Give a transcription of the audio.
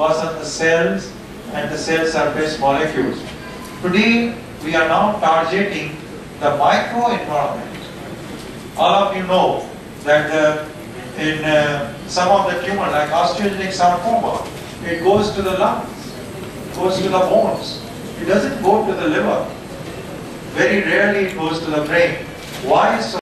was on the cells and the cell surface molecules. Today, we are now targeting the microenvironment. All of you know that uh, in uh, some of the tumor like osteogenic sarcoma, it goes to the lungs, goes to the bones. It doesn't go to the liver. Very rarely it goes to the brain. Why so?